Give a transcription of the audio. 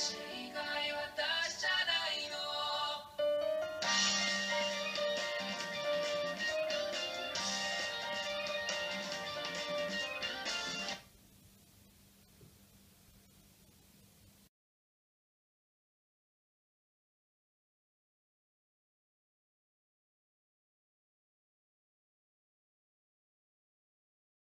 shake